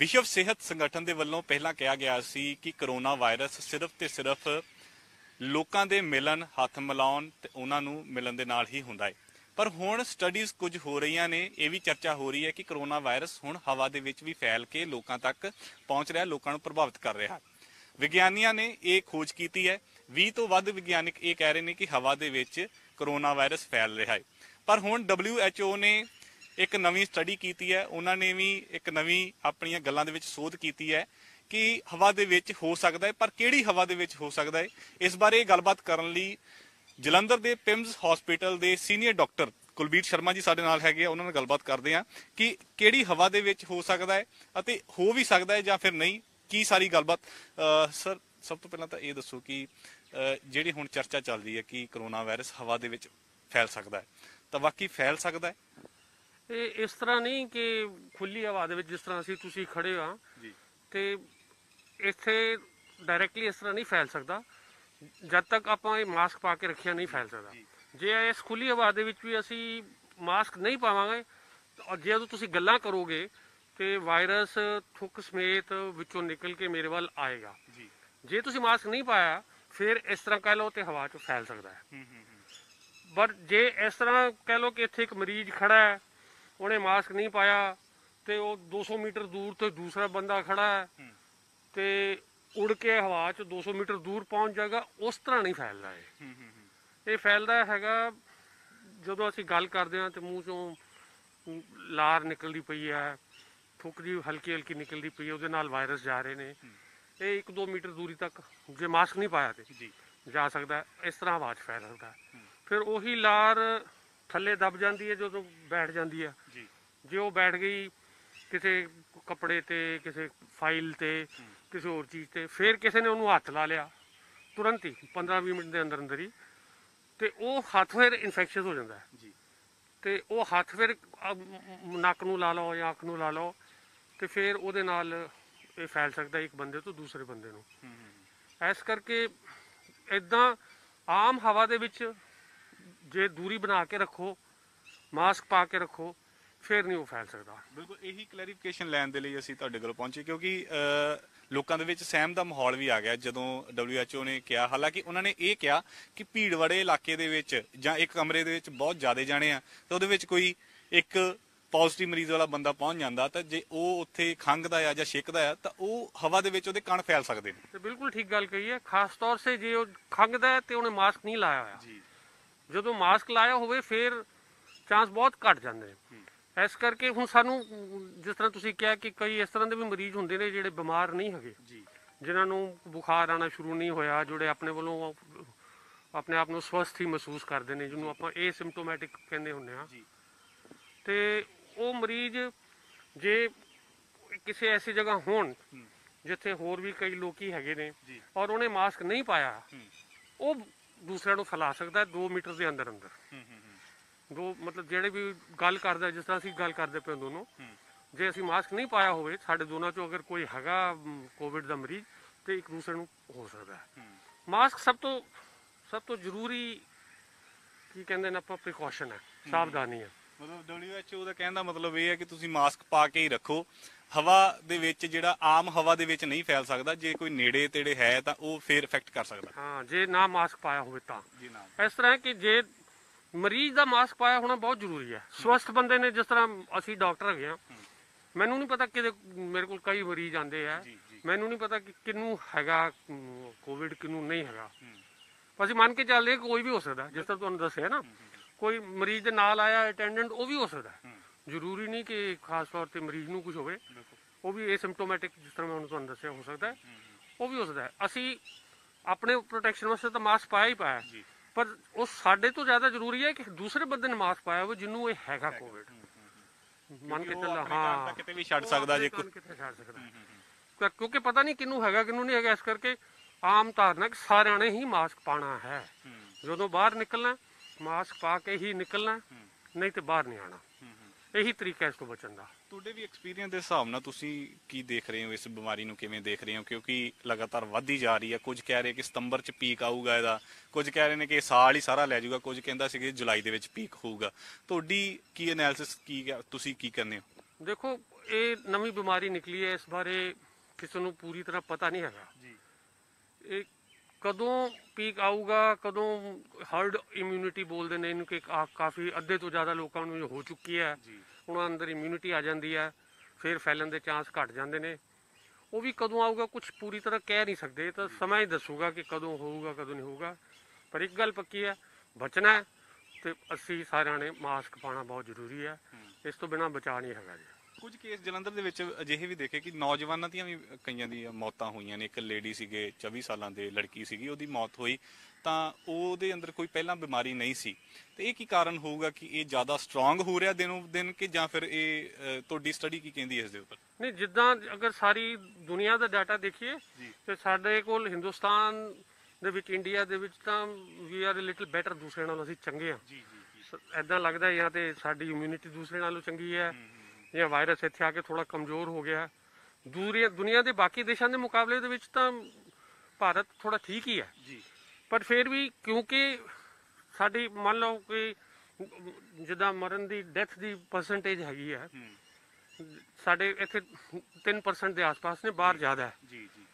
ਵਿਸ਼ਵ ਸਿਹਤ ਸੰਗਠਨ ਦੇ ਵੱਲੋਂ ਪਹਿਲਾਂ ਕਿਹਾ ਗਿਆ ਸੀ ਕਿ ਕਰੋਨਾ ਵਾਇਰਸ ਸਿਰਫ ਤੇ ਸਿਰਫ ਲੋਕਾਂ ਦੇ ਮਿਲਣ, ਹੱਥ ਮਿਲਾਉਣ ਤੇ ਉਹਨਾਂ ਨੂੰ ਮਿਲਣ ਦੇ ਨਾਲ ਹੀ ਹੁੰਦਾ ਹੈ। ਪਰ ਹੁਣ ਸਟੱਡੀਜ਼ ਕੁਝ ਹੋ ਰਹੀਆਂ ਨੇ, ਇਹ ਵੀ ਚਰਚਾ ਹੋ ਰਹੀ ਹੈ ਕਿ ਕਰੋਨਾ ਵਾਇਰਸ ਹੁਣ ਹਵਾ ਦੇ ਵਿੱਚ ਵੀ ਫੈਲ ਕੇ ਲੋਕਾਂ ਤੱਕ ਪਹੁੰਚ ਰਿਹਾ, ਲੋਕਾਂ ਨੂੰ ਪ੍ਰਭਾਵਿਤ ਕਰ ਰਿਹਾ ਹੈ। ਵਿਗਿਆਨੀਆਂ ਨੇ ਇਹ ਖੋਜ ਕੀਤੀ ਹੈ। 20 ਤੋਂ ਵੱਧ ਵਿਗਿਆਨਿਕ ਇਹ ਕਹਿ ਰਹੇ ਨੇ ਕਿ ਹਵਾ ਦੇ ਵਿੱਚ ਕਰੋਨਾ ਵਾਇਰਸ ਫੈਲ ਰਿਹਾ ਹੈ। ਪਰ ਹੁਣ WHO ਨੇ ਇੱਕ ਨਵੀਂ ਸਟੱਡੀ ਕੀਤੀ ਹੈ, ਉਹਨਾਂ ਨੇ ਵੀ ਇੱਕ ਨਵੀਂ ਆਪਣੀਆਂ ਗੱਲਾਂ ਦੇ ਵਿੱਚ ਸੋਧ ਕੀਤੀ ਹੈ ਕਿ ਹਵਾ ਦੇ ਵਿੱਚ ਹੋ ਸਕਦਾ ਹੈ, ਪਰ ਕਿਹੜੀ ਹਵਾ ਦੇ ਵਿੱਚ ਹੋ ਸਕਦਾ ਹੈ? ਇਸ ਬਾਰੇ ਗੱਲਬਾਤ ਕਰਨ ਲਈ ਜਲੰਧਰ ਦੇ ਪਿਮਸ ਹਸਪੀਟਲ ਦੇ ਸੀਨੀਅਰ ਡਾਕਟਰ ਕੁਲਬੀਰ ਸ਼ਰਮਾ ਜੀ ਸਾਡੇ ਨਾਲ ਹੈਗੇ ਆ, ਉਹਨਾਂ ਨਾਲ ਗੱਲਬਾਤ ਕਰਦੇ ਆ ਕਿ ਕਿਹੜੀ ਹਵਾ ਦੇ ਵਿੱਚ ਹੋ ਸਕਦਾ ਹੈ ਅਤੇ ਹੋ ਵੀ ਸਕਦਾ ਹੈ ਜਾਂ ਫਿਰ ਨਹੀਂ, ਕੀ ਸਾਰੀ ਗੱਲਬਾਤ ਸਰ, ਸਭ ਤੋਂ ਪਹਿਲਾਂ ਤਾਂ ਇਹ ਦੱਸੋ ਕਿ ਜਿਹੜੀ ਹੁਣ ਚਰਚਾ ਚੱਲ ਰਹੀ ਹੈ ਕਿ ਕਰੋਨਾ ਵਾਇਰਸ ਹਵਾ ਦੇ ਵਿੱਚ ਫੈਲ ਸਕਦਾ ਹੈ, ਤਾਂ ਵਾਕਈ ਫੈਲ ਸਕਦਾ ਹੈ ਇਹ ਇਸ ਤਰ੍ਹਾਂ ਨਹੀਂ ਕਿ ਖੁੱਲੀ ਹਵਾ ਦੇ ਵਿੱਚ ਜਿਸ ਤਰ੍ਹਾਂ ਅਸੀਂ ਤੁਸੀਂ ਖੜੇ ਆ ਜੀ। ਤੇ ਇੱਥੇ ਡਾਇਰੈਕਟਲੀ ਇਸ ਤਰ੍ਹਾਂ ਨਹੀਂ ਫੈਲ ਸਕਦਾ। ਜਦ ਤੱਕ ਆਪਾਂ ਇਹ ਮਾਸਕ ਪਾ ਕੇ ਰੱਖਿਆ ਨਹੀਂ ਫੈਲ ਸਕਦਾ। ਜੀ। ਇਸ ਖੁੱਲੀ ਹਵਾ ਦੇ ਵਿੱਚ ਵੀ ਅਸੀਂ ਮਾਸਕ ਨਹੀਂ ਪਾਵਾਂਗੇ ਔਰ ਜੇ ਜਦੋਂ ਤੁਸੀਂ ਗੱਲਾਂ ਕਰੋਗੇ ਤੇ ਵਾਇਰਸ ਥੁੱਕ ਸਮੇਤ ਵਿੱਚੋਂ ਨਿਕਲ ਕੇ ਮੇਰੇ ਵੱਲ ਆਏਗਾ। ਜੀ। ਜੇ ਤੁਸੀਂ ਮਾਸਕ ਨਹੀਂ ਪਾਇਆ ਫਿਰ ਇਸ ਤਰ੍ਹਾਂ ਕਹਿ ਲਓ ਤੇ ਹਵਾ 'ਚ ਫੈਲ ਸਕਦਾ ਹੈ। ਹੂੰ ਹੂੰ ਹੂੰ। ਪਰ ਜੇ ਇਸ ਤਰ੍ਹਾਂ ਕਹਿ ਲਓ ਕਿ ਇੱਥੇ ਇੱਕ ਮਰੀਜ਼ ਖੜਾ ਹੈ ਉਹਨੇ ਮਾਸਕ ਨਹੀਂ ਪਾਇਆ ਤੇ ਉਹ 200 ਮੀਟਰ ਦੂਰ ਤੋਂ ਦੂਸਰਾ ਬੰਦਾ ਖੜਾ ਹੈ। ਤੇ ਉੜ ਕੇ ਹਵਾ 'ਚ 200 ਮੀਟਰ ਦੂਰ ਪਹੁੰਚ ਜਾਏਗਾ ਉਸ ਤਰ੍ਹਾਂ ਨਹੀਂ ਫੈਲਦਾ ਇਹ ਇਹ ਫੈਲਦਾ ਹੈਗਾ ਜਦੋਂ ਅਸੀਂ ਗੱਲ ਕਰਦੇ ਹਾਂ ਤੇ ਮੂੰਹ ਚੋਂ ਲਾਰ ਨਿਕਲਦੀ ਪਈ ਹੈ ਥੁੱਕ ਜੀ ਹਲਕੀ ਹਲਕੀ ਨਿਕਲਦੀ ਪਈ ਹੈ ਉਹਦੇ ਨਾਲ ਵਾਇਰਸ ਜਾ ਰਹੇ ਨੇ ਇਹ 1-2 ਮੀਟਰ ਦੂਰੀ ਤੱਕ ਜੇ ਮਾਸਕ ਨਹੀਂ ਪਾਇਆ ਤੇ ਜੀ ਜਾ ਸਕਦਾ। ਇਸ ਤਰ੍ਹਾਂ ਆਵਾਜ਼ ਫੈਲ ਸਕਦਾ। ਫਿਰ ਉਹੀ ਲਾਰ ਥੱਲੇ ਦਬ ਜਾਂਦੀ ਹੈ ਜਦੋਂ ਬੈਠ ਜਾਂਦੀ ਹੈ। ਜੀ। ਜੇ ਉਹ ਬੈਠ ਗਈ ਕਿਸੇ ਕੱਪੜੇ ਤੇ ਕਿਸੇ ਫਾਈਲ ਤੇ। ਕਿਸੇ ਹੋਰ ਚੀਜ਼ ਤੇ ਫਿਰ ਕਿਸੇ ਨੇ ਉਹਨੂੰ ਹੱਥ ਲਾ ਲਿਆ ਤੁਰੰਤ ਹੀ 15-20 ਮਿੰਟ ਦੇ ਅੰਦਰ ਅੰਦਰ ਹੀ। ਤੇ ਉਹ ਹੱਥ ਫਿਰ ਇਨਫੈਕਸ਼ਸ ਹੋ ਜਾਂਦਾ ਜੀ। ਤੇ ਉਹ ਹੱਥ ਫਿਰ ਨੱਕ ਨੂੰ ਲਾ ਲਓ ਜਾਂ ਅੱਖ ਨੂੰ ਲਾ ਲਓ ਤੇ ਫਿਰ ਉਹਦੇ ਨਾਲ ਇਹ ਫੈਲ ਸਕਦਾ ਇੱਕ ਬੰਦੇ ਤੋਂ ਦੂਸਰੇ ਬੰਦੇ ਨੂੰ। ਇਸ ਕਰਕੇ ਇਦਾਂ ਆਮ ਹਵਾ ਦੇ ਵਿੱਚ ਜੇ ਦੂਰੀ ਬਣਾ ਕੇ ਰੱਖੋ ਮਾਸਕ ਪਾ ਕੇ ਰੱਖੋ ਫਿਰ ਨਹੀਂ ਉਹ ਫੈਲ ਸਕਦਾ। ਬਿਲਕੁਲ ਇਹੀ ਕਲੈਰੀਫਿਕੇਸ਼ਨ ਲੈਣ ਦੇ ਲਈ ਅਸੀਂ ਤੁਹਾਡੇ ਕੋਲ ਪਹੁੰਚੇ ਕਿਉਂਕਿ ਲੋਕਾਂ ਦੇ ਵਿੱਚ ਸਹਿਮ ਦਾ ਮਾਹੌਲ ਵੀ ਆ ਗਿਆ ਜਦੋਂ WHO ਨੇ ਕਿਹਾ। ਹਾਲਾਂਕਿ ਉਹਨਾਂ ਨੇ ਇਹ ਕਿਹਾ ਕਿ ਭੀੜ ਵਾਲੇ ਇਲਾਕੇ ਦੇ ਵਿੱਚ ਜਾਂ ਇੱਕ ਕਮਰੇ ਦੇ ਵਿੱਚ ਬਹੁਤ ਜ਼ਿਆਦਾ ਜਾਣੇ ਆ ਤਾਂ ਉਹਦੇ ਵਿੱਚ ਕੋਈ ਇੱਕ ਪੋਜ਼ਿਟਿਵ ਮਰੀਜ਼ ਵਾਲਾ ਬੰਦਾ ਪਹੁੰਚ ਜਾਂਦਾ ਤਾਂ ਜੇ ਉਹ ਉੱਥੇ ਖੰਘਦਾ ਆ ਜਾਂ ਛਿੱਕਦਾ ਆ ਤਾਂ ਉਹ ਹਵਾ ਦੇ ਵਿੱਚ ਉਹਦੇ ਕਣ ਫੈਲ ਸਕਦੇ ਨੇ। ਤੇ ਬਿਲਕੁਲ ਠੀਕ ਗੱਲ ਕਹੀ ਹੈ ਖਾਸ ਤੌਰ ਸੇ ਜੇ ਉਹ ਖੰਗਦਾ ਹੈ ਤੇ ਉਹਨੇ ਮਾਸਕ ਨਹੀਂ ਲਾਇਆ ਹੋਇਆ। ਜੀ। ਜਦੋਂ ਮਾਸਕ ਲਾਇਆ ਹੋਵੇ ਫਿਰ ਚਾਂਸ ਬਹੁਤ ਘਟ ਜਾਂਦੇ ਨੇ। ਇਸ ਕਰਕੇ ਹੁਣ ਸਾਨੂੰ ਜਿਸ ਤਰ੍ਹਾਂ ਤੁਸੀਂ ਕਿਹਾ ਕਿ ਕਈ ਇਸ ਤਰ੍ਹਾਂ ਦੇ ਵੀ ਮਰੀਜ਼ ਹੁੰਦੇ ਨੇ ਜਿਹੜੇ ਬਿਮਾਰ ਨਹੀਂ ਹੈਗੇ। ਜੀ। ਜਿਨ੍ਹਾਂ ਨੂੰ ਬੁਖਾਰ ਆਣਾ ਸ਼ੁਰੂ ਨਹੀਂ ਹੋਇਆ ਜਿਹੜੇ ਆਪਣੇ ਵੱਲੋਂ ਆਪਣੇ ਆਪ ਨੂੰ ਸਵਸਥ ਹੀ ਮਹਿਸੂਸ ਕਰਦੇ ਨੇ ਜਿਹਨੂੰ ਆਪਾਂ ਏਸਿਮਟੋਮੈਟਿਕ ਕਹਿੰਦੇ ਹੁੰਦੇ ਆ ਜੀ। ਤੇ ਉਹ ਮਰੀਜ਼ ਜੇ ਕਿਸੇ ਐਸੀ ਜਗ੍ਹਾ ਹੋਣ। ਜਿੱਥੇ ਹੋਰ ਵੀ ਕਈ ਲੋਕੀ ਹੈਗੇ ਨੇ ਔਰ ਉਹਨੇ ਮਾਸਕ ਨਹੀਂ ਪਾਇਆ ਉਹ ਦੂਸਰਿਆਂ ਨੂੰ ਫੈਲਾ ਸਕਦਾ ਹੈ 2 ਮੀਟਰ ਦੇ ਅੰਦਰ ਅੰਦਰ। ਹੂੰ ਹੂੰ ਦੋ ਮਤਲਬ ਜਿਹੜੇ ਵੀ ਗੱਲ ਕਰਦਾ ਜਿਸ ਤਰ੍ਹਾਂ ਅਸੀਂ ਗੱਲ ਕਰਦੇ ਪਏ ਦੋਨੋਂ। ਜੇ ਅਸੀਂ ਮਾਸਕ ਨਹੀਂ ਪਾਇਆ ਹੋਵੇ ਸਾਡੇ ਦੋਨਾਂ ਚੋਂ ਅਗਰ ਕੋਈ ਹੈਗਾ ਕੋਵਿਡ ਦਾ ਮਰੀਜ਼ ਤੇ ਇੱਕ ਦੂਸਰੇ ਨੂੰ ਹੋ ਸਕਦਾ ਹੂੰ। ਮਾਸਕ ਸਭ ਤੋਂ ਸਭ ਤੋਂ ਜ਼ਰੂਰੀ ਕੀ ਕਹਿੰਦੇ ਨੇ ਆਪਾਂ ਪ੍ਰੀਕਾਸ਼ਨ ਹੈ ਸਾਵਧਾਨੀ ਹੈ। ਮਤਲਬ WHO ਦਾ ਕਹਿਣ ਦਾ ਮਤਲਬ ਇਹ ਹੈ ਕਿ ਤੁਸੀਂ ਮਾਸਕ ਪਾ ਕੇ ਹੀ ਰੱਖੋ। ਹਵਾ ਦੇ ਵਿੱਚ ਜਿਹੜਾ ਆਮ ਹਵਾ ਦੇ ਵਿੱਚ ਨਹੀਂ ਫੈਲ ਸਕਦਾ ਜੇ ਕੋਈ ਨੇੜੇ ਤੇੜੇ ਹੈ ਤਾਂ ਉਹ ਫੇਰ ਇਫੈਕਟ ਕਰ ਸਕਦਾ। ਹਾਂ ਜੇ ਨਾ ਮਾਸਕ ਪਾਇਆ ਹੋਵੇ ਤਾਂ। ਜੀ ਨਾ। ਇਸ ਤਰ੍ਹਾਂ ਕਿ ਜੇ ਮਰੀਜ਼ ਦਾ ਮਾਸਕ ਪਾਇਆ ਹੋਣਾ ਬਹੁਤ ਜ਼ਰੂਰੀ ਹੈ। ਸਵਸਥ ਬੰਦੇ ਨੇ ਜਿਸ ਤਰ੍ਹਾਂ ਅਸੀਂ ਡਾਕਟਰ ਹੈਗੇ ਆ ਮੈਨੂੰ ਨਹੀਂ ਪਤਾ ਕਿ ਮੇਰੇ ਕੋਲ ਕਈ ਮਰੀਜ਼ ਆਉਂਦੇ ਆ। ਮੈਨੂੰ ਨਹੀਂ ਪਤਾ ਕਿ ਕਿੰਨੂੰ ਹੈਗਾ ਕੋਵਿਡ ਕਿੰਨੂੰ ਨਹੀਂ ਹੈਗਾ। ਅਸੀਂ ਮੰਨ ਕੇ ਚੱਲਦੇ ਕੋਈ ਵੀ ਹੋ ਸਕਦਾ ਜਿਸ ਤਰ੍ਹਾਂ ਤੁਹਾਨੂੰ ਦੱਸਿਆ ਨਾ ਕੋਈ ਮਰੀਜ਼ ਦੇ ਨਾਲ ਆਇਆ ਅਟੈਂਡੈਂਟ ਉਹ ਵੀ ਹੋ ਸਕਦਾ। ਜ਼ਰੂਰੀ ਨਹੀਂ ਕਿ ਖਾਸ ਤੌਰ ਤੇ ਮਰੀਜ਼ ਨੂੰ ਕੁਝ ਹੋਵੇ। ਉਹ ਵੀ ਏਸਿਮਟੋਮੈਟਿਕ ਜਿਸ ਤਰ੍ਹਾਂ ਮੈਂ ਹੁਣ ਤੁਹਾਨੂੰ ਦੱਸਿਆ ਹੋ ਸਕਦਾ ਉਹ ਵੀ ਹੋ ਸਕਦਾ ਹੈ। ਅਸੀਂ ਆਪਣੇ ਪ੍ਰੋਟੈਕਸ਼ਨ ਵਾਸਤੇ ਤਾਂ ਮਾਸਕ ਪਾਇਆ ਹੀ ਪਾਇਆ। ਪਰ ਉਹ ਸਾਡੇ ਤੋਂ ਜ਼ਿਆਦਾ ਜ਼ਰੂਰੀ ਹੈ ਕਿ ਦੂਸਰੇ ਬੰਦੇ ਨੇ ਮਾਸਕ ਪਾਇਆ ਹੋਵੇ ਜਿਹਨੂੰ ਇਹ ਹੈਗਾ ਕੋਵਿਡ ਮੰਨ ਕੇ ਚੱਲ ਹਾਂ। ਕਿਤੇ ਵੀ ਛੱਡ ਸਕਦਾ ਜੇ ਕੋਈ। ਕਿੱਥੇ ਛੱਡ ਸਕਦਾ। ਕਿਉਂਕਿ ਪਤਾ ਨਹੀਂ ਕਿਹਨੂੰ ਹੈਗਾ ਕਿਹਨੂੰ ਨਹੀਂ ਹੈਗਾ। ਇਸ ਕਰਕੇ ਆਮ ਧਾਰਨਾ ਕਿ ਸਾਰਿਆਂ ਨੇ ਹੀ ਮਾਸਕ ਪਾਣਾ ਹੈ। ਜਦੋਂ ਬਾਹਰ ਨਿਕਲਣਾ ਮਾਸਕ ਪਾ ਕੇ ਹੀ ਨਿਕਲਣਾ ਨਹੀਂ ਤੇ ਬਾਹਰ ਨਹੀਂ ਆਣਾ। ਇਹੀ ਤਰੀਕਾ ਇਸ ਤੋਂ ਬਚਣ ਦਾ। ਤੁਹਾਡੇ ਵੀ ਐਕਸਪੀਰੀਅੰਸ ਦੇ ਹਿਸਾਬ ਨਾਲ ਤੁਸੀਂ ਕੀ ਦੇਖ ਰਹੇ ਹੋ ਇਸ ਬਿਮਾਰੀ ਨੂੰ ਕਿਵੇਂ ਦੇਖ ਰਹੇ ਹੋ? ਕਿਉਂਕਿ ਲਗਾਤਾਰ ਵੱਧਦੀ ਜਾ ਰਹੀ ਹੈ। ਕੁਝ ਕਹਿ ਰਹੇ ਕਿ ਸਤੰਬਰ 'ਚ ਪੀਕ ਆਊਗਾ ਇਹਦਾ। ਕੁਝ ਕਹਿ ਰਹੇ ਨੇ ਕਿ ਸਾਲ ਹੀ ਸਾਰਾ ਲੈ ਜਾਊਗਾ। ਕੁਝ ਕਹਿੰਦਾ ਸੀ ਕਿ ਜੁਲਾਈ ਦੇ ਵਿੱਚ ਪੀਕ ਹੋਊਗਾ। ਤੁਹਾਡੀ ਕੀ ਐਨਾਲਿਸਿਸ ਕੀ ਹੈ? ਤੁਸੀਂ ਕੀ ਕਹਿੰਦੇ ਹੋ? ਦੇਖੋ ਇਹ ਨਵੀਂ ਬਿਮਾਰੀ ਨਿਕਲੀ ਹੈ। ਇਸ ਬਾਰੇ ਕਿਸੇ ਨੂੰ ਪੂਰੀ ਤਰ੍ਹਾਂ ਪਤਾ ਨਹੀਂ ਹੈਗਾ। ਜੀ। ਇਹ ਕਦੋਂ ਪੀਕ ਆਊਗਾ ਕਦੋਂ ਹਰਡ ਇਮਿਊਨਿਟੀ ਬੋਲਦੇ ਨੇ ਇਹਨੂੰ ਕਿ ਕਾਫੀ ਅੱਧੇ ਤੋਂ ਜ਼ਿਆਦਾ ਲੋਕਾਂ ਨੂੰ ਇਹ ਹੋ ਚੁੱਕੀ ਹੈ। ਜੀ। ਉਹਨਾਂ ਅੰਦਰ ਇਮਿਊਨਿਟੀ ਆ ਜਾਂਦੀ ਹੈ ਫਿਰ ਫੈਲਣ ਦੇ ਚਾਂਸ ਘਟ ਜਾਂਦੇ ਨੇ। ਉਹ ਵੀ ਕਦੋਂ ਆਊਗਾ ਕੁਝ ਪੂਰੀ ਤਰ੍ਹਾਂ ਕਹਿ ਨਹੀਂ ਸਕਦੇ ਇਹ ਤਾਂ ਸਮਾਂ ਹੀ ਦੱਸੂਗਾ ਕਿ ਕਦੋਂ ਹੋਊਗਾ ਕਦੋਂ ਨਹੀਂ ਹੋਊਗਾ। ਪਰ ਇੱਕ ਗੱਲ ਪੱਕੀ ਹੈ ਬਚਣਾ ਹੈ ਤੇ ਅਸੀਂ ਸਾਰਿਆਂ ਨੇ ਮਾਸਕ ਪਾਉਣਾ ਬਹੁਤ ਜ਼ਰੂਰੀ ਹੈ। ਇਸ ਤੋਂ ਬਿਨਾ ਬਚਾ ਨਹੀਂ ਹੈਗਾ ਜੀ। ਕੁਝ ਕੇਸ ਜਲੰਧਰ ਦੇ ਵਿੱਚ ਅਜਿਹੇ ਵੀ ਦੇਖੇ ਕਿ ਨੌਜਵਾਨਾਂ ਦੀਆਂ ਵੀ ਕਈਆਂ ਦੀਆਂ ਮੌਤਾਂ ਹੋਈਆਂ ਨੇ। ਇੱਕ ਲੇਡੀ ਸੀਗੇ 24 ਸਾਲਾਂ ਦੇ ਲੜਕੀ ਸੀਗੀ ਉਹਦੀ ਮੌਤ ਹੋਈ। ਤਾਂ ਉਹਦੇ ਅੰਦਰ ਕੋਈ ਪਹਿਲਾਂ ਬਿਮਾਰੀ ਨਹੀਂ ਸੀ। ਤੇ ਇਹ ਕੀ ਕਾਰਨ ਹੋਊਗਾ ਕਿ ਇਹ ਜ਼ਿਆਦਾ ਸਟਰੋਂਗ ਹੋ ਰਿਹਾ ਦਿਨੋਂ ਦਿਨ ਕਿ ਜਾਂ ਫਿਰ ਇਹ ਤੁਹਾਡੀ ਸਟੱਡੀ ਕੀ ਕਹਿੰਦੀ ਹੈ ਇਸ ਦੇ ਉੱਪਰ? ਨਹੀਂ ਜਿੱਦਾਂ ਅਗਰ ਸਾਰੀ ਦੁਨੀਆ ਦਾ ਡਾਟਾ ਦੇਖੀਏ। ਤੇ ਸਾਡੇ ਕੋਲ ਹਿੰਦੁਸਤਾਨ ਦੇ ਵਿੱਚ ਇੰਡੀਆ ਦੇ ਵਿੱਚ ਤਾਂ ਵੀ ਆਰ ਲਿਟਲ ਬੈਟਰ ਦੂਸਰੇ ਨਾਲੋਂ ਅਸੀਂ ਚੰਗੇ ਆ ਜੀ ਜੀ ਐਦਾਂ ਲੱਗਦਾ ਜਾਂ ਤੇ ਸਾਡੀ ਇਮਿਊਨਿਟੀ ਦੂਸਰੇ ਨਾਲੋਂ ਚੰਗੀ ਹੈ। ਜਾਂ ਵਾਇਰਸ ਇੱਥੇ ਆ ਕੇ ਥੋੜਾ ਕਮਜ਼ੋਰ ਹੋ ਗਿਆ ਦੂਰੀ ਦੁਨੀਆ ਦੇ ਬਾਕੀ ਦੇਸ਼ਾਂ ਦੇ ਮੁਕਾਬਲੇ ਦੇ ਵਿੱਚ ਤਾਂ ਭਾਰਤ ਥੋੜਾ ਠੀਕ ਹੀ ਹੈ। ਜੀ। ਪਰ ਫਿਰ ਵੀ ਕਿਉਂਕਿ ਸਾਡੀ ਮੰਨ ਲਓ ਕਿ ਜਿੱਦਾਂ ਮਰਨ ਦੀ ਡੈਥ ਦੀ ਪਰਸੈਂਟੇਜ ਹੈਗੀ ਹੈ। ਸਾਡੇ ਇੱਥੇ 3% ਦੇ ਆਸ-ਪਾਸ ਨੇ ਬਾਹਰ ਜ਼ਿਆਦਾ ਹੈ। ਜੀ ਜੀ।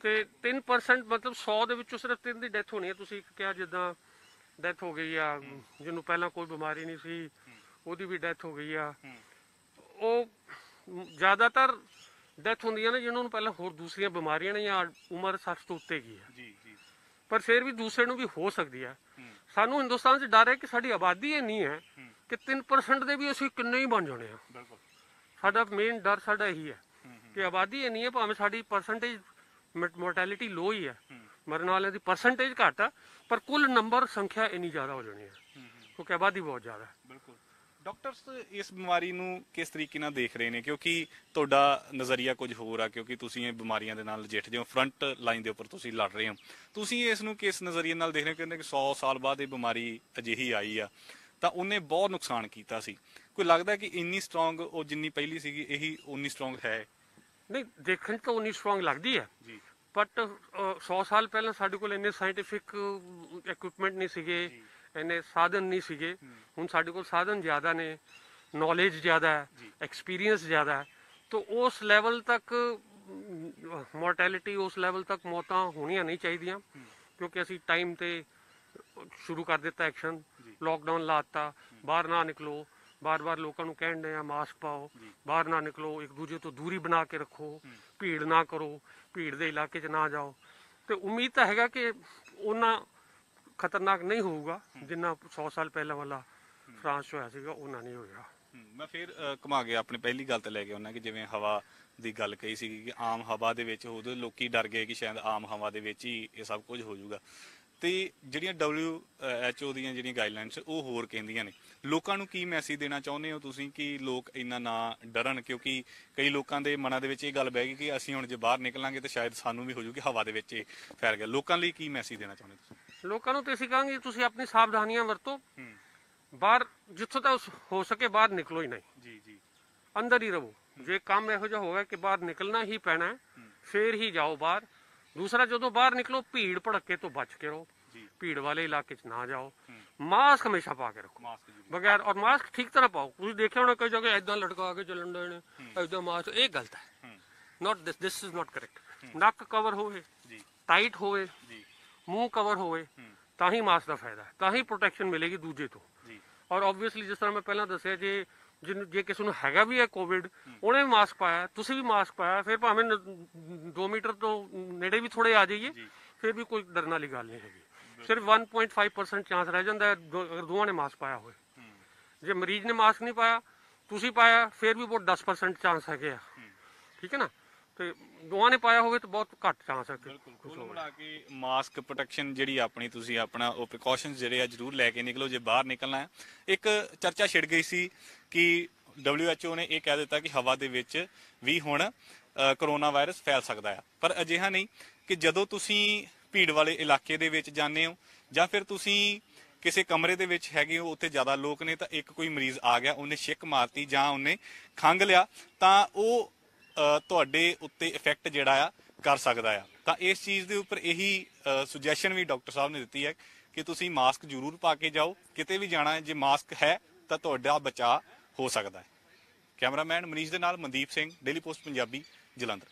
ਤੇ 3% ਮਤਲਬ 100 ਦੇ ਵਿੱਚੋਂ ਸਿਰਫ 3 ਦੀ ਡੈਥ ਹੋਣੀ ਹੈ। ਤੁਸੀਂ ਕਿਹਾ ਜਿੱਦਾਂ ਡੈਥ ਹੋ ਗਈ ਆ ਜਿਹਨੂੰ ਪਹਿਲਾਂ ਕੋਈ ਬਿਮਾਰੀ ਨਹੀਂ ਸੀ ਉਹਦੀ ਵੀ ਡੈਥ ਹੋ ਗਈ ਆ। ਉਹ ਜ਼ਿਆਦਾਤਰ ਡੈਥ ਹੁੰਦੀਆਂ ਨੇ ਜਿਨ੍ਹਾਂ ਨੂੰ ਪਹਿਲਾਂ ਹੋਰ ਦੂਸਰੀਆਂ ਬਿਮਾਰੀਆਂ ਨੇ ਜਾਂ ਉਮਰ 60 ਤੋਂ ਉੱਤੇ ਗਈ ਹੈ। ਜੀ ਜੀ। ਪਰ ਫਿਰ ਵੀ ਦੂਸਰੇ ਨੂੰ ਵੀ ਹੋ ਸਕਦੀ ਹੈ। ਸਾਨੂੰ ਹਿੰਦੁਸਤਾਨ 'ਚ ਡਰ ਹੈ ਕਿ ਸਾਡੀ ਆਬਾਦੀ ਇੰਨੀ ਹੈ ਕਿ 3% ਦੇ ਵੀ ਅਸੀਂ ਕਿੰਨੇ ਹੀ ਬਣ ਜਾਣੇ ਆ ਬਿਲਕੁਲ। ਸਾਡਾ ਮੇਨ ਡਰ ਸਾਡਾ ਇਹੀ ਹੈ ਕਿ ਆਬਾਦੀ ਇੰਨੀ ਹੈ ਭਾਵੇਂ ਸਾਡੀ ਪਰਸੈਂਟੇਜ ਮੋਰਟੈਲਿਟੀ ਲੋ ਹੀ ਹੈ। ਮਰਨ ਵਾਲਿਆਂ ਦੀ ਪਰਸੈਂਟੇਜ ਘੱਟ ਆ ਪਰ ਕੁੱਲ ਨੰਬਰ ਸੰਖਿਆ ਇੰਨੀ ਜ਼ਿਆਦਾ ਹੋ ਜਾਣੀ ਹੈ। ਕਿਉਂਕਿ ਆਬਾਦੀ ਬਹੁਤ ਜ਼ਿਆਦਾ ਹੈ। ਬਿਲਕੁਲ। ਡਾਕਟਰਸ ਇਸ ਬਿਮਾਰੀ ਨੂੰ ਕਿਸ ਤਰੀਕੇ ਨਾਲ ਦੇਖ ਰਹੇ ਨੇ? ਕਿਉਂਕਿ ਤੁਹਾਡਾ ਨਜ਼ਰੀਆ ਕੁਝ ਹੋਰ ਆ ਕਿਉਂਕਿ ਤੁਸੀਂ ਇਹ ਬਿਮਾਰੀਆਂ ਦੇ ਨਾਲ ਨਜਿੱਠਦੇ ਹੋ ਫਰੰਟ ਲਾਈਨ ਦੇ ਉੱਪਰ ਤੁਸੀਂ ਲੜ ਰਹੇ ਹੋ। ਤੁਸੀਂ ਇਸ ਨੂੰ ਕਿਸ ਨਜ਼ਰੀਏ ਨਾਲ ਦੇਖ ਰਹੇ ਹੋ? ਕਹਿੰਦੇ ਕਿ 100 ਸਾਲ ਬਾਅਦ ਇਹ ਬਿਮਾਰੀ ਅਜਿਹੀ ਆਈ ਆ ਤਾਂ ਉਹਨੇ ਬਹੁਤ ਨੁਕਸਾਨ ਕੀਤਾ ਸੀ। ਕੋਈ ਲੱਗਦਾ ਕਿ ਇੰਨੀ ਸਟਰੋਂਗ ਉਹ ਜਿੰਨੀ ਪਹਿਲੀ ਸੀਗੀ ਇਹੀ ਉਨੀ ਸਟਰੋਂਗ ਹੈ? ਨਹੀਂ ਦੇਖਣ ਤਾਂ ਉਨੀ ਸਟਰੋਂਗ ਲੱਗਦੀ ਹੈ। ਜੀ। ਬਟ 100 ਸਾਲ ਪਹਿਲਾਂ ਸਾਡੇ ਕੋਲ ਇੰਨੇ ਸਾਇੰਟੀਫਿਕ ਇਕਵਿਪਮੈਂਟ ਨਹੀਂ ਸੀਗੇ। ਇੰਨੇ ਸਾਧਨ ਨਹੀਂ ਸੀਗੇ। ਹੁਣ ਸਾਡੇ ਕੋਲ ਸਾਧਨ ਜ਼ਿਆਦਾ ਨੇ ਨੌਲੇਜ ਜ਼ਿਆਦਾ ਹੈ ਐਕਸਪੀਰੀਅੰਸ ਜ਼ਿਆਦਾ ਹੈ। ਤਾਂ ਉਸ ਲੈਵਲ ਤੱਕ ਮੋਰਟੈਲਿਟੀ ਉਸ ਲੈਵਲ ਤੱਕ ਮੌਤਾਂ ਹੋਣੀਆਂ ਨਹੀਂ ਚਾਹੀਦੀਆਂ ਕਿਉਂਕਿ ਅਸੀਂ ਟਾਈਮ ਤੇ ਸ਼ੁਰੂ ਕਰ ਦਿੱਤਾ ਐਕਸ਼ਨ ਲੋਕਡਾਊਨ ਲਾਤਾ ਬਾਹਰ ਨਾ ਨਿਕਲੋ ਬਾਰ-ਬਾਰ ਲੋਕਾਂ ਨੂੰ ਕਹਿਣ ਦੇ ਆ ਮਾਸਕ ਪਾਓ ਬਾਹਰ ਨਾ ਨਿਕਲੋ ਇੱਕ ਦੂਜੇ ਤੋਂ ਦੂਰੀ ਬਣਾ ਕੇ ਰੱਖੋ ਭੀੜ ਨਾ ਕਰੋ ਭੀੜ ਦੇ ਇਲਾਕੇ 'ਚ ਨਾ ਜਾਓ। ਤੇ ਉਮੀਦ ਤਾਂ ਹੈਗਾ ਕਿ ਉਹਨਾਂ ਖਤਰਨਾਕ ਨਹੀਂ ਹੋਊਗਾ, ਜਿੰਨਾ 100 ਸਾਲ ਪਹਿਲਾਂ ਵਾਲਾ ਫਰਾਂਸ 'ਚ ਹੋਇਆ ਸੀਗਾ ਉਹਨਾਂ ਨਹੀਂ ਹੋਇਆ। ਮੈਂ ਫਿਰ ਘੁਮਾ ਕੇ ਆਪਣੀ ਪਹਿਲੀ ਗੱਲ ਤੇ ਲੈ ਕੇ ਆਉਣਾ ਕਿ ਜਿਵੇਂ ਹਵਾ ਦੀ ਗੱਲ ਕਹੀ ਸੀ ਕਿ ਆਮ ਹਵਾ ਦੇ ਵਿੱਚ ਉਹਦੇ ਲੋਕੀ ਡਰ ਗਏ ਕਿ ਸ਼ਾਇਦ ਆਮ ਹਵਾ ਦੇ ਵਿੱਚ ਹੀ ਇਹ ਸਭ ਕੁਝ ਹੋ ਜਾਊਗਾ। ਤੇ ਜਿਹੜੀਆਂ WHO ਦੀਆਂ ਜਿਹੜੀਆਂ ਗਾਈਡਲਾਈਨਸ ਉਹ ਹੋਰ ਕਹਿੰਦੀਆਂ ਨੇ। ਲੋਕਾਂ ਨੂੰ ਕੀ ਮੈਸੇਜ ਦੇਣਾ ਚਾਹੁੰਦੇ ਹੋ ਤੁਸੀਂ ਕਿ ਲੋਕ ਇੰਨਾ ਨਾ ਡਰਨ? ਕਿਉਂਕਿ ਕਈ ਲੋਕਾਂ ਦੇ ਮਨਾਂ ਦੇ ਵਿੱਚ ਇਹ ਗੱਲ ਬਹਿ ਗਈ ਕਿ ਅਸੀਂ ਹੁਣ ਜੇ ਬਾਹਰ ਨਿਕਲਾਂਗੇ ਤੇ ਸ਼ਾਇਦ ਸਾਨੂੰ ਵੀ ਹੋ ਜਾਊਗੀ ਹਵਾ ਦੇ ਵਿੱਚ ਇਹ ਫੈਲ ਗਿਆ। ਲੋਕਾਂ ਲਈ ਕੀ ਮੈਸੇਜ ਦੇਣਾ ਚਾਹੁੰਦੇ ਤੁਸੀਂ? ਲੋਕਾਂ ਨੂੰ ਤੇ ਅਸੀਂ ਕਹਾਂਗੇ ਤੁਸੀਂ ਆਪਣੀ ਸਾਵਧਾਨੀਆਂ ਵਰਤੋ। ਬਾਹਰ ਜਿੱਥੋਂ ਤੱਕ ਹੋ ਸਕੇ ਬਾਹਰ ਨਿਕਲੋ ਹੀ ਨਹੀਂ। ਜੀ ਜੀ। ਅੰਦਰ ਹੀ ਰਹੋ। ਜੇ ਕੰਮ ਇਹੋ ਜਿਹਾ ਹੋਗਾ ਕਿ ਬਾਹਰ ਨਿਕਲਣਾ ਹੀ ਪੈਣਾ ਫੇਰ ਹੀ ਜਾਓ ਬਾਹਰ। ਦੂਸਰਾ ਜਦੋਂ ਬਾਹਰ ਨਿਕਲੋ ਭੀੜ ਭੜੱਕੇ ਤੋਂ ਬਚ ਕੇ ਰਹੋ। ਭੀੜ ਵਾਲੇ ਇਲਾਕੇ 'ਚ ਨਾ ਜਾਓ। ਮਾਸਕ ਹਮੇਸ਼ਾ ਪਾ ਕੇ ਰੱਖੋ। ਬਗੈਰ ਔਰ ਮਾਸਕ ਠੀਕ ਤਰ੍ਹਾਂ ਪਾਓ। ਤੁਸੀਂ ਦੇਖਿਆ ਹੋਣਾ ਕਈ ਜਗ੍ਹਾ ਐਦਾਂ ਲਟਕਾ ਕੇ ਚੱਲਣ ਦੇ ਨੇ ਐਦਾਂ ਮਾਸਕ ਇਹ ਗਲਤ ਹੈ। Not this this is not correct ਨੱਕ ਕਵਰ ਹੋਵੇ ਜੀ। ਟਾਈਟ ਹੋਵੇ ਜੀ। ਮੂੰਹ ਕਵਰ ਹੋਵੇ ਤਾਂ ਹੀ ਮਾਸਕ ਦਾ ਫਾਇਦਾ ਹੈ। ਤਾਂ ਹੀ ਪ੍ਰੋਟੈਕਸ਼ਨ ਮਿਲੇਗੀ ਦੂਜੇ ਤੋਂ। ਔਰ ਆਬਵੀਅਸਲੀ ਜਿਸ ਤਰ੍ਹਾਂ ਮੈਂ ਪਹਿਲਾਂ ਦੱਸਿਆ ਜੇ ਜਿਹਨੂੰ ਜੇ ਕਿਸੇ ਨੂੰ ਹੈਗਾ ਵੀ ਹੈ ਕੋਵਿਡ ਉਹਨੇ ਵੀ ਮਾਸਕ ਪਾਇਆ ਤੁਸੀਂ ਵੀ ਮਾਸਕ ਪਾਇਆ ਫਿਰ ਭਾਵੇਂ 2 ਮੀਟਰ ਤੋਂ ਨੇੜੇ ਵੀ ਥੋੜੇ ਆ ਜਾਈਏ ਫਿਰ ਵੀ ਕੋਈ ਡਰਨ ਵਾਲੀ ਗੱਲ ਨਹੀਂ ਹੈਗੀ। ਸਿਰਫ 1.5% ਚਾਂਸ ਰਹਿ ਜਾਂਦਾ ਹੈ ਦੋ- ਅਗਰ ਦੋਵਾਂ ਨੇ ਮਾਸਕ ਪਾਇਆ ਹੋਵੇ। ਜੇ ਮਰੀਜ਼ ਨੇ ਮਾਸਕ ਨਹੀਂ ਪਾਇਆ ਤੁਸੀਂ ਪਾਇਆ ਫਿਰ ਵੀ ਬਹੁਤ 10% ਚਾਂਸ ਹੈਗੇ ਆ। ਠੀਕ ਹੈ ਨਾ? ਤੇ ਦੋਵਾਂ ਨੇ ਪਾਇਆ ਹੋਵੇ ਤਾਂ ਬਹੁਤ ਘੱਟ ਚਾਂਸ ਹੈ। ਕਿ ਬਿਲਕੁਲ ਕੁੱਲ ਮਿਲਾ ਕੇ ਮਾਸਕ ਪ੍ਰੋਟੈਕਸ਼ਨ ਜਿਹੜੀ ਆਪਣੀ ਤੁਸੀਂ ਆਪਣਾ ਉਹ ਪ੍ਰੀਕਾਸ਼ਨਸ ਜਿਹੜੇ ਆ ਜਰੂਰ ਲੈ ਕੇ ਨਿਕਲੋ ਜੇ ਬਾਹਰ ਨਿਕਲਣਾ ਹੈ। ਇੱਕ ਚਰਚਾ ਛਿੜ ਗਈ ਸੀ ਕਿ WHO ਨੇ ਇਹ ਕਹਿ ਦਿੱਤਾ ਕਿ ਹਵਾ ਦੇ ਵਿੱਚ ਵੀ ਹੁਣ ਅ, ਕਰੋਨਾ ਵਾਇਰਸ ਫੈਲ ਸਕਦਾ ਹੈ। ਪਰ ਅਜਿਹਾ ਨਹੀਂ ਕਿ ਜਦੋਂ ਤੁਸੀਂ ਭੀੜ ਵਾਲੇ ਇਲਾਕੇ ਦੇ ਵਿੱਚ ਜਾਂਦੇ ਹੋ ਜਾਂ ਫਿਰ ਤੁਸੀਂ ਕਿਸੇ ਕਮਰੇ ਦੇ ਵਿੱਚ ਹੈਗੇ ਹੋ, ਉੱਥੇ ਜ਼ਿਆਦਾ ਲੋਕ ਨੇ ਤਾਂ ਇੱਕ ਕੋਈ ਮਰੀਜ਼ ਆ ਗਿਆ, ਉਹਨੇ ਛਿੱਕ ਮਾਰਤੀ ਜਾਂ ਉਹਨੇ ਖੰਗ ਲਿਆ, ਤਾਂ ਉਹ ਤੁਹਾਡੇ ਉੱਤੇ ਇਫੈਕਟ ਜਿਹੜਾ ਆ ਕਰ ਸਕਦਾ ਆ। ਤਾਂ ਇਸ ਚੀਜ਼ ਦੇ ਉੱਪਰ ਇਹੀ ਸੁਜੈਸ਼ਨ ਵੀ ਡਾਕਟਰ ਸਾਹਿਬ ਨੇ ਦਿੱਤੀ ਹੈ ਕਿ ਤੁਸੀਂ ਮਾਸਕ ਜ਼ਰੂਰ ਪਾ ਕੇ ਜਾਓ, ਕਿਤੇ ਵੀ ਜਾਣਾ ਹੈ, ਜੇ ਮਾਸਕ ਹੈ ਤਾਂ ਤੁਹਾਡਾ ਬਚਾਅ ਹੋ ਸਕਦਾ ਹੈ। ਕੈਮਰਾਮੈਨ ਮਨੀਸ਼ ਦੇ ਨਾਲ ਮਨਦੀਪ ਸਿੰਘ, ਡੇਲੀ ਪੋਸਟ ਪੰਜਾਬੀ, ਜਲੰਧਰ।